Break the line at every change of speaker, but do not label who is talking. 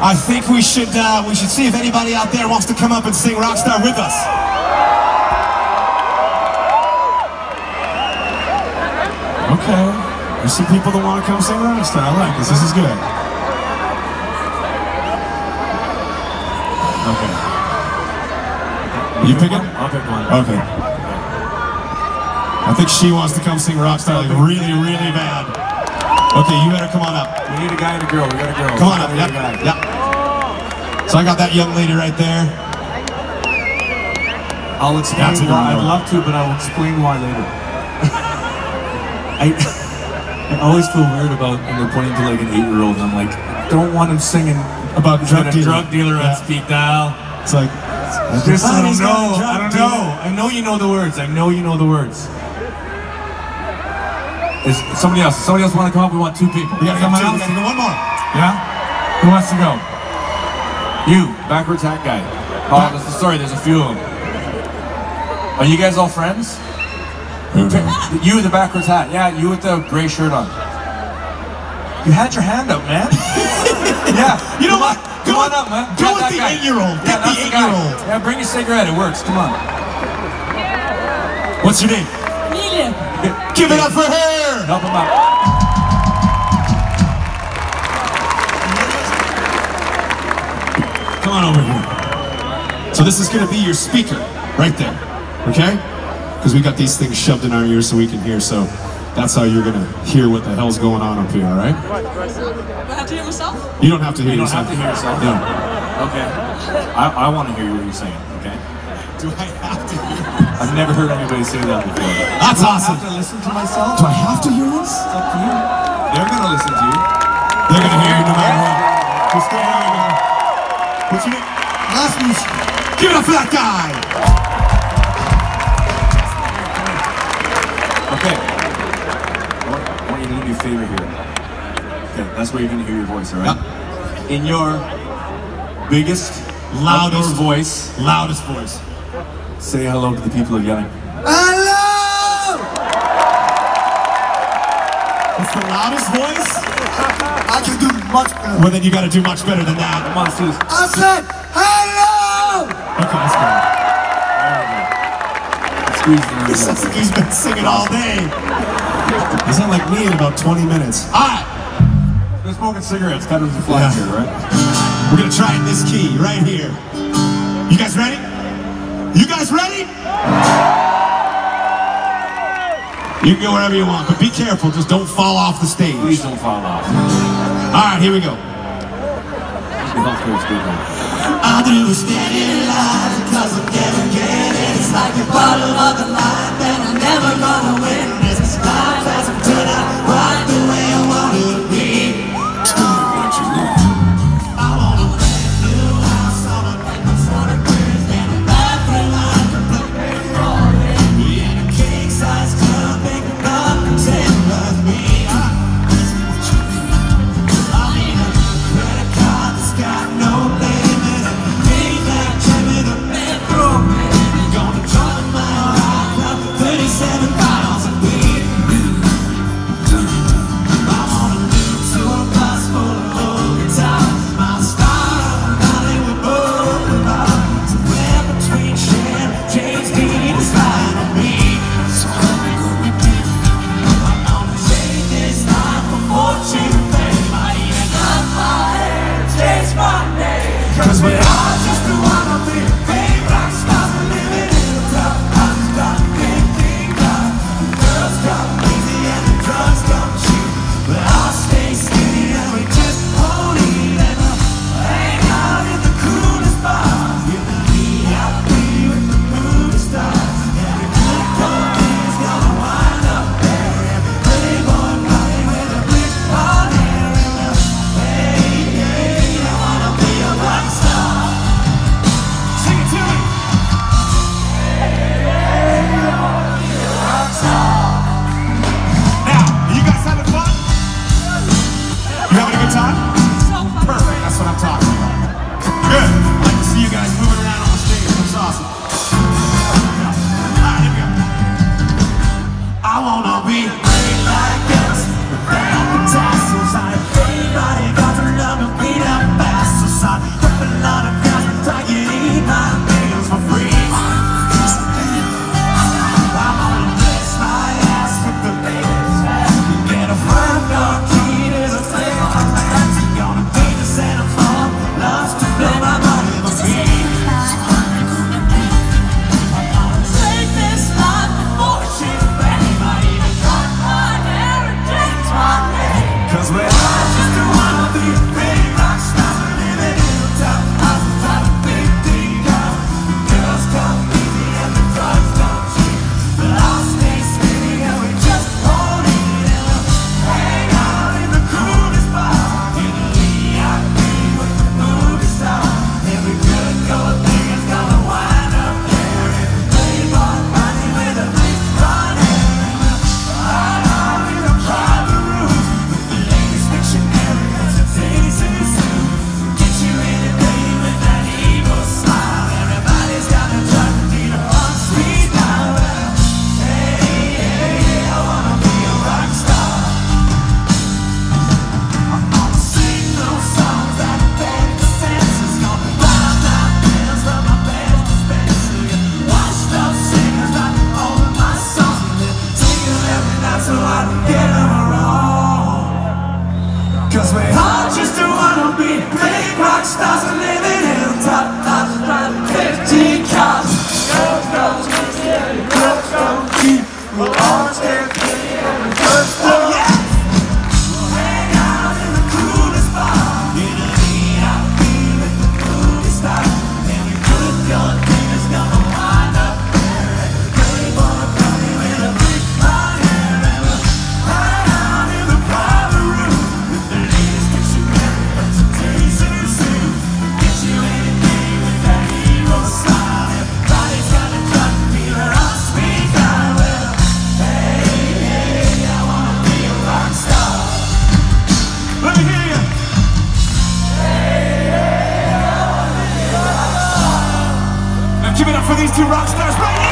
I think we should uh, we should see if anybody out there wants to come up and sing Rockstar with us. Okay. There's some people that want to come sing Rockstar. I like this. This is good. Okay. You pick it?
I'll pick one.
Okay. I think she wants to come sing Rockstar like really, really bad. Okay, you better come on up.
We need a guy and a girl. We got a girl.
Come on up. Yep.
need a guy.
Yep. So I got that young lady right there.
I'll explain
That's
why. I'd love to, but I'll explain why later. I, I always feel weird about when they're pointing to like an eight-year-old, and I'm like, don't want him singing
About drug
got a
dealer.
drug dealer
Yeah.
on speed dial.
It's like,
Just I oh,
He's
don't know. I don't know. I know you know the words. I know you know the words. Is somebody else? Somebody else want to come up? We want two people.
we gotta
Someone
two. We
else?
gotta one more.
Yeah? Who wants to go? You, backwards hat guy. Oh, there's, sorry, there's a few of them. Are you guys all friends? Mm-hmm. You with the backwards hat. Yeah, you with the gray shirt on. You had your hand up, man. yeah.
You know what? Go
Come on up, man.
go with the
guy.
eight-year-old.
Yeah,
Get the eight-year-old.
Yeah, bring your cigarette. It works. Come on.
What's your name?
Emilia.
Give it up for her!
Help him out.
Come on over here. So this is gonna be your speaker, right there. Okay? Because we got these things shoved in our ears so we can hear, so that's how you're gonna hear what the hell's going on up here, alright?
Do I have to hear myself?
You don't have to hear
You don't
yourself.
have to hear yourself.
No.
Okay. I, I want to hear what you're saying. Okay.
Do I have to hear?
I've never heard anybody say that before.
That's awesome.
Do I have to listen to myself.
Do I have to hear this?
It's up to you. They're gonna listen to you.
They're gonna hear you no matter what. Just go ahead and, What's your name?
Rasmus,
Give it up for that guy!
Okay. I want, I want you to do me a favor here. Okay, that's where you're gonna hear your voice, all right? In your biggest,
Loudest.
voice,
Loudest voice.
Say hello to the people of Jelling.
hello!
It's the loudest voice?
I can do much better.
Well, then you gotta do much better than that.
Come on, let's do this.
I said, hello!
Okay, let's go.
Squeeze the
He sounds like he's been singing all day. You sound like me in about 20 minutes. Alright,
They're smoking cigarettes, kind of a flash
Yeah.
here, right?
we're gonna try it in this key, right here. You guys ready? You guys ready? You can go wherever you want, but be careful, just don't fall off the stage.
Please don't fall off.
Alright, here we go.
The healthcare is good. man.
I'll do standing because I'm getting It's like a bottle of a life Give it up for these
two rock stars right now.